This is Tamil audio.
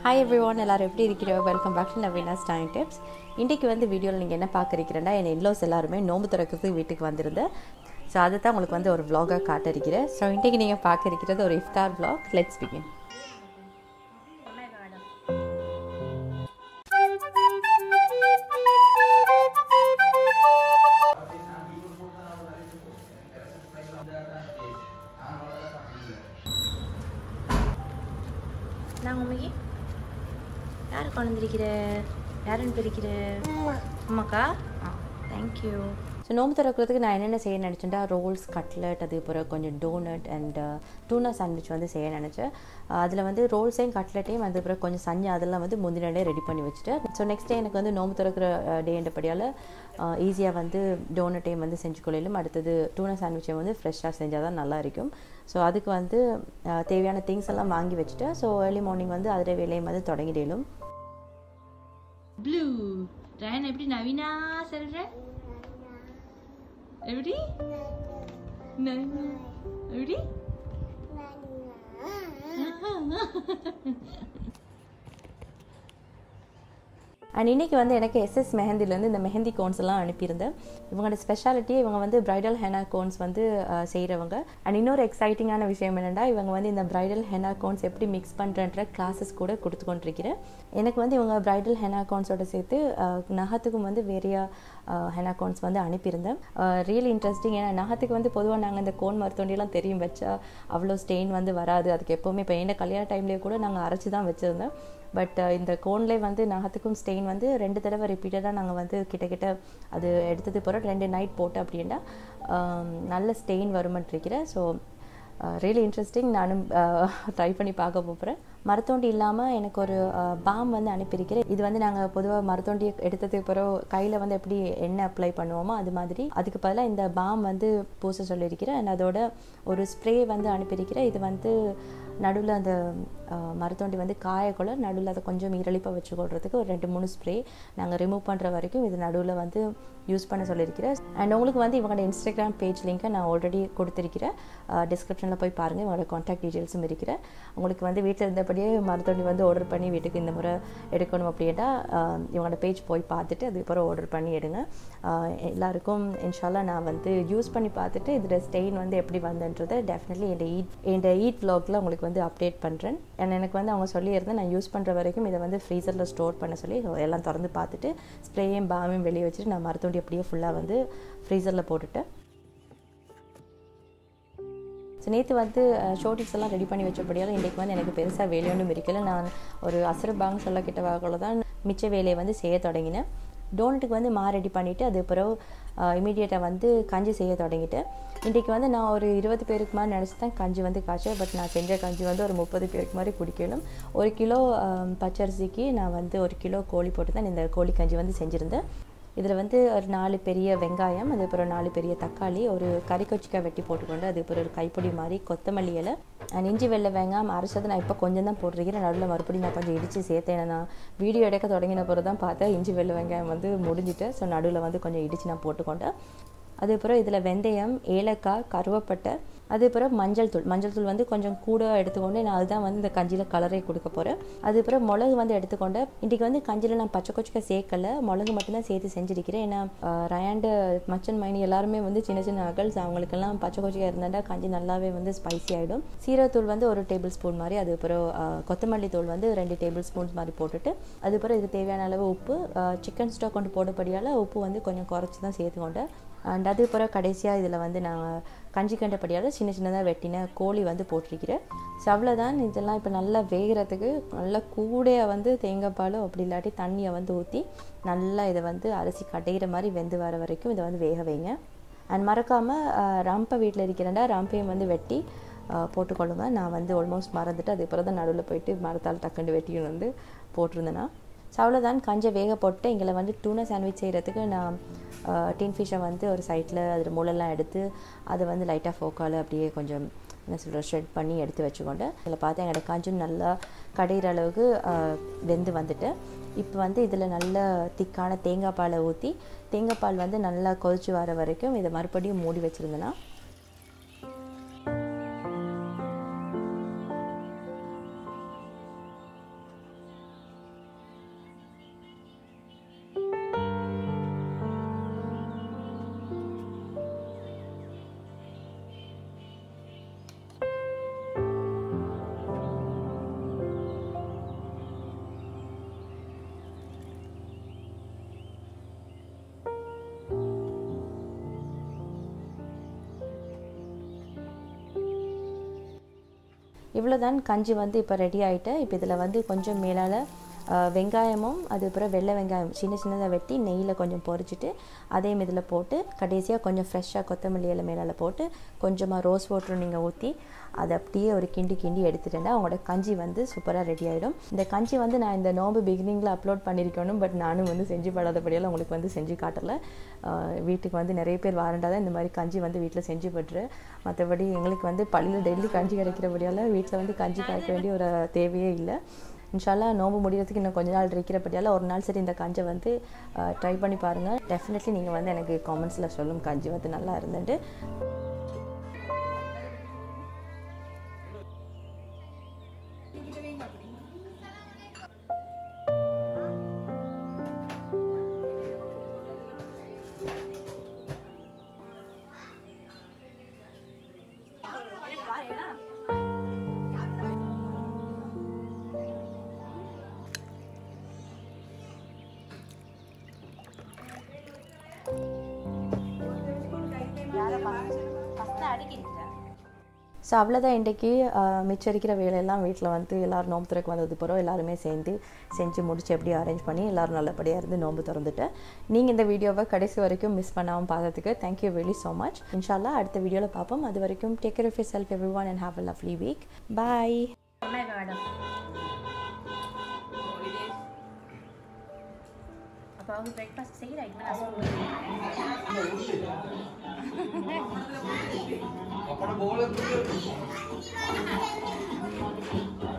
ஹாய் எவ்ரி ஒன் எல்லோரும் எப்படி இருக்கிறோம் welcome back to Naveena's time tips இன்றைக்கி வந்து வீடியோவில் நீங்கள் என்ன பார்க்குறீங்கன்னா என் இன்லோஸ் எல்லாருமே நோம்பு திறக்கிறது வீட்டுக்கு வந்திருந்தேன் ஸோ அதை தான் உங்களுக்கு வந்து ஒரு விலாகாக காட்டிருக்கிறேன் ஸோ இன்றைக்கி நீங்கள் பார்க்க இருக்கிறது ஒரு இஃப்தார் விலாக் லெட்ஸ் பிகின் நான் உங்களுக்கு யார் குழந்திருக்கிற? யாருன்னு பிரிக்கிற அம்மாக்கா? ஆ தேங்க்யூ ஸோ நோம்பு திறக்கிறதுக்கு நான் என்னென்ன செய்ய நினச்சேன்டா? ரோல்ஸ் கட்லெட் அது பிறகு கொஞ்சம் டோனட் அண்ட் டூனா சாண்ட்விச் வந்து செய்ய நினச்சேன். அதில் வந்து ரோல்ஸையும் கட்லெட்டையும் அது பிறகு கொஞ்சம் சஞ்சு அதெல்லாம் வந்து முந்தின டே ரெடி பண்ணி வச்சுட்டேன் ஸோ நெக்ஸ்ட் டே எனக்கு வந்து நோம்பு திறக்கிற டேன்றபடியால் ஈஸியாக வந்து டோனட்டையும் வந்து செஞ்சு கொள்ளையிலும் அடுத்தது டூனா சாண்ட்விச்சையும் வந்து ஃப்ரெஷ்ஷாக செஞ்சால் தான் நல்லா இருக்கும். ஸோ அதுக்கு வந்து தேவையான திங்ஸ் எல்லாம் வாங்கி வச்சுட்டேன் ஸோ ஏர்லி மார்னிங் வந்து அதில் வேலையும் வந்து தொடங்கிடலும். blue. Ryan, எப்படி நவீனா சொல்ற? எப்படி? நவீனா. எப்படி? நவீனா. அண்ட் இன்றைக்கி வந்து எனக்கு எஸ்எஸ் மெஹந்திலேருந்து இந்த மெஹந்தி கோன்ஸ் எல்லாம் அனுப்பியிருந்தேன். இவங்களோட ஸ்பெஷாலிட்டி இவங்க வந்து பிரைடல் ஹெனா கோன்ஸ் வந்து செய்கிறவங்க அண்ட் இன்னொரு எக்ஸைட்டிங்கான விஷயம் என்னென்னா இவங்க வந்து இந்த பிரைடல் ஹெனா கோன்ஸ் எப்படி மிக்ஸ் பண்ணுறன்ற கிளாஸஸ் கூட கொடுத்து கொண்டிருக்கிறேன் எனக்கு வந்து இவங்க பிரைடல் ஹெனா கோன்ஸோட சேர்த்து நகத்துக்கும் வந்து வேறையா ஹெனா கோன்ஸ் வந்து அனுப்பியிருந்தேன். ரியல் இன்ட்ரெஸ்டிங் ஏன்னா நகத்துக்கு வந்து பொதுவாக நாங்கள் இந்த கோன் மருத்துவண்டியெல்லாம் தெரியும் வச்சா அவ்வளோ ஸ்டெயின் வந்து வராது. அதுக்கு எப்போவுமே இப்போ என்ன கல்யாண டைம்லேயே கூட நாங்கள் அரைச்சி தான் வச்சுருந்தோம். பட் uh, இந்த கோன்லேயே வந்து நகத்துக்கும் ஸ்டெயின் வந்து ரெண்டு தடவை ரிப்பீட்டடாக நாங்கள் வந்து கிட்டக்கிட்ட அது எடுத்தது போகிறோம் ரெண்டு நைட் போட்டு அப்படின்னா நல்ல ஸ்டெயின் வருமன்றிருக்கிறேன் ஸோ ரியலி இன்ட்ரெஸ்டிங் நானும் uh, ட்ரை பண்ணி பார்க்க போகிறேன் மரத்தோண்டி இல்லாமல் எனக்கு ஒரு uh, பாம் வந்து அனுப்பியிருக்கிறேன். இது வந்து நாங்கள் பொதுவாக மருத்தோண்டியை எடுத்ததுக்கு பிறகு கையில் வந்து எப்படி எண்ணெய் அப்ளை பண்ணுவோமோ அது மாதிரி. அதுக்கு பதிலாக இந்த பாம் வந்து பூச சொல்லியிருக்கிறேன். அண்ட் அதோட ஒரு ஸ்ப்ரே வந்து அனுப்பியிருக்கிறேன். இது வந்து நடுவில் அந்த மருத்துவண்டி வந்து காயக்குள்ள நடுவில் அதை கொஞ்சம் ஈரழிப்பாக வச்சுக்கொள்றதுக்கு ஒரு ரெண்டு மூணு ஸ்ப்ரே நாங்கள் ரிமூவ் பண்ணுற வரைக்கும் இது நடுவில் வந்து யூஸ் பண்ண சொல்லியிருக்கிறேன். அண்ட் உங்களுக்கு வந்து இவங்களோட இன்ஸ்டாகிராம் பேஜ் லிங்க்கை நான் ஆல்ரெடி கொடுத்துருக்கிறேன். டிஸ்கிரிப்ஷனில் போய் பாருங்கள் இவங்களோட காண்டாக்ட் டீட்டெயில்ஸும் இருக்கிறேன் உங்களுக்கு வந்து வீட்டில் இருந்தபடியே மருத்துவண்டி வந்து ஆர்டர் பண்ணி வீட்டுக்கு இந்த முறை எடுக்கணும் அப்படின்னா இவங்களோட பேஜ் போய் பார்த்துட்டு அதுக்கப்புறம் ஆர்டர் பண்ணி எடுங்க. எல்லாருக்கும் இன்ஷால்லா நான் வந்து யூஸ் பண்ணி பார்த்துட்டு இதில் ஸ்டெயின் வந்து எப்படி வந்துன்றதை டெஃபினெட்லி என் ஈட் என்னோட ஈட் vlogல உங்களுக்கு வந்து அப்டேட் பண்ணுறேன் எனக்கு வந்து அவங்க சொல்லியிருந்தேன் நான் யூஸ் பண்ணுற வரைக்கும் இதை வந்து ஃப்ரீசரில் ஸ்டோர் பண்ண சொல்லி எல்லாம் திறந்து பார்த்துட்டு ஸ்ப்ரேயும் பாமையும் வெளியே வச்சுட்டு நான் மருத்துவண்டி அப்படியே ஃபுல்லாக வந்து ஃப்ரீசரில் போட்டுட்டேன். ஸோ நேற்று வந்து ஷோட்டிக்ஸ் எல்லாம் ரெடி பண்ணி வச்சபடியால் இன்றைக்கு வந்து எனக்கு பெருசாக வேலையொன்றும் இருக்கல. நான் ஒரு அசரபாங் சொல்ல கிட்ட வாக்கில் தான் மிச்ச வேலையை வந்து செய்ய தொடங்கினேன். டோனட்டுக்கு வந்து மா ரெடி பண்ணிவிட்டு அது பிறகு இமீடியட்டாக வந்து கஞ்சி செய்ய தொடங்கிட்டேன். இன்றைக்கி வந்து நான் ஒரு இருபது பேருக்கு மாதிரி நினச்சி தான் கஞ்சி வந்து காய்ச்சேன் பட் நான் செஞ்ச கஞ்சி வந்து ஒரு முப்பது பேருக்கு மாதிரி குடிக்கணும். ஒரு கிலோ பச்சரிசிக்கு நான் வந்து ஒரு கிலோ கோழி போட்டு தான் இந்த கோழி கஞ்சி வந்து செஞ்சுருந்தேன். இதில் வந்து ஒரு நாலு பெரிய வெங்காயம் அதுக்கப்புறம் நாலு பெரிய தக்காளி ஒரு கறிக்கொச்சிக்காய் வெட்டி போட்டுக்கொண்டு அதுக்கப்புறம் ஒரு கைப்பொடி மாதிரி கொத்தமல்லி இலை இஞ்சி வெள்ளை வெங்காயம் அரைச்சது நான் இப்போ கொஞ்சம் தான் போட்டிருக்கிறேன் நடுவில் மறுபடியும் நான் கொஞ்சம் இடித்து சேர்த்தேன். நான் வீடியோ எடுக்க தொடங்கின பிறகு தான் பார்த்தேன் இஞ்சி வெள்ளை வெங்காயம் வந்து முடிஞ்சிட்டு ஸோ நடுவில் வந்து கொஞ்சம் இடித்து நான் போட்டுக்கொண்டேன். அதுக்கப்புறம் இதில் வெந்தயம் ஏலக்காய் கருவேப்பட்டை அதுக்கப்புறம் மஞ்சள் தூள். மஞ்சள் தூள் வந்து கொஞ்சம் கூட எடுத்துக்கொண்டு நான் அதுதான் வந்து இந்த கஞ்சியில் கலரை கொடுக்க போகிறேன் அதுக்கப்புறம் மிளகு வந்து எடுத்துக்கொண்டு இன்றைக்கி வந்து கஞ்சியில் நான் பச்சை கொச்சிக்க சேர்க்கல. மிளகு மட்டும்தான் சேர்த்து செஞ்சிருக்கிறேன். ஏன்னா ரயாண்டு மச்சன் மைனி எல்லாருமே வந்து சின்ன சின்ன அகல்ஸ் அவங்களுக்கெல்லாம் பச்சை கொச்சிக்காய் இருந்தாண்டா கஞ்சி நல்லாவே வந்து ஸ்பைசி ஆகிடும் சீரகத்தூள் வந்து ஒரு டேபிள் ஸ்பூன் மாதிரி அதுக்கப்புறம் கொத்தமல்லி தூள் வந்து ரெண்டு டேபிள் ஸ்பூன்ஸ் மாதிரி போட்டுட்டு அதுக்கப்புறம் இதுக்கு தேவையான அளவு உப்பு சிக்கன் ஸ்டாக் கொண்டு போடப்படியால் உப்பு வந்து கொஞ்சம் குறைச்சி தான் சேர்த்துக்கொண்டேன். அண்ட் அதுக்கப்புறம் கடைசியாக இதில் வந்து நாங்கள் கஞ்சி கண்டபடியால் சின்ன சின்னதாக வெட்டின கோழி வந்து போட்டிருக்கிறேன் ஸோ அவ்வளோதான் இதெல்லாம் இப்போ நல்லா வேகிறதுக்கு நல்லா கூடையாக வந்து தேங்காய் பால் அப்படி இல்லாட்டி தண்ணியை வந்து ஊற்றி நல்லா இதை வந்து அரிசி கடையிற மாதிரி வெந்து வர வரைக்கும் இதை வந்து வேக வைங்க. அண்ட் மறக்காமல் ரம்பை வீட்டில் இருக்கிறேன்டா ரம்பையும் வந்து வெட்டி போட்டுக்கொள்ளுங்க. நான் வந்து ஆல்மோஸ்ட் மறந்துட்டு அதுக்கப்புறம் தான் நடுவில் போயிட்டு மரத்தால் டக்குண்டு வெட்டியும் வந்து போட்டிருந்தேன்னா ஸோ அவ்வளோதான் கஞ்சை வேக போட்டு எங்களை வந்து டூனா சாண்ட்விச் செய்கிறதுக்கு நான் டீன் ஃபிஷ்ஷை வந்து ஒரு சைட்டில் அதில் மூலெல்லாம் எடுத்து அதை வந்து லைட்டாக ஃபோக்கால் அப்படியே கொஞ்சம் என்ன சொல்கிற ஷ்ரெட் பண்ணி எடுத்து வச்சுக்கொண்டு இதில் பார்த்து எங்களோட காஞ்சும் நல்லா கடையிற அளவுக்கு வெந்து வந்துட்டு இப்போ வந்து இதில் நல்ல திக்கான தேங்காய் பாலை ஊற்றி தேங்காய் பால் வந்து நல்லா கொதிச்சு வர வரைக்கும் இதை மறுபடியும் மூடி வச்சுருந்தேன்னா இவ்வளோதான் கஞ்சி வந்து இப்போ ரெடி ஆகிட்டு இப்போ இதில் வந்து கொஞ்சம் மேலால் வெங்காயமும் அதுக்கப்புறம் வெள்ளை வெங்காயம் சின்ன சின்னதாக வெட்டி நெய்யில் கொஞ்சம் பொரிச்சிட்டு அதையும் இதில் போட்டு கடைசியாக கொஞ்சம் ஃப்ரெஷ்ஷாக கொத்தமல்லி இலை மேலால் போட்டு கொஞ்சமாக ரோஸ் வாட்டரும் நீங்கள் ஊற்றி அதை அப்படியே ஒரு கிண்டி கிண்டி எடுத்துட்டேன்னா அவங்களோட கஞ்சி வந்து சூப்பராக ரெடி ஆகிடும் இந்த கஞ்சி வந்து நான் இந்த நோம்பு பிகினிங்கில் அப்லோட் பண்ணியிருக்கணும் பட் நானும் வந்து செஞ்சு படாதபடியால் உங்களுக்கு வந்து செஞ்சு காட்டலை. வீட்டுக்கு வந்து நிறைய பேர் வாரண்டா தான் இந்த மாதிரி கஞ்சி வந்து வீட்டில் செஞ்சு பட்டுரு மற்றபடி எங்களுக்கு வந்து பள்ளியில் டெய்லி கஞ்சி கிடைக்கிறபடியால் வீட்டில் வந்து கஞ்சி காய்க்க வேண்டிய ஒரு தேவையே இல்லை. இன்ஷால்லா நோம்பு முடியறதுக்கு இன்னும் கொஞ்ச நாள் இருக்கிறபடியால் ஒரு நாள் சரி இந்த காஞ்சை வந்து ட்ரை பண்ணி பாருங்கள் டெஃபினெட்லி நீங்கள் வந்து எனக்கு காமெண்ட்ஸில் சொல்லும். காஞ்சி வந்து நல்லா இருந்துட்டு. ஸோ அவ்வளோதான் இன்றைக்கி மிச்சம் இருக்கிற வேலையெல்லாம் வீட்டில் வந்து எல்லோரும் நோம்பு திறக்க வந்தது பிறகு எல்லாருமே சேர்ந்து செஞ்சு முடிச்சு எப்படி அரேஞ்ச் பண்ணி எல்லோரும் நல்லபடியாக இருந்து நோம்பு திறந்துட்டு நீங்கள் இந்த வீடியோவை கடைசி வரைக்கும் மிஸ் பண்ணாமல் பார்த்ததுக்கு தேங்க்யூ வெரி ஸோ மச் இன்ஷால்லா அடுத்த வீடியோவில் பார்ப்போம் அது வரைக்கும் take care of self everyone and have a lovely week bye पाओगे ब्रेकफास्ट सही राइट में नाश्ता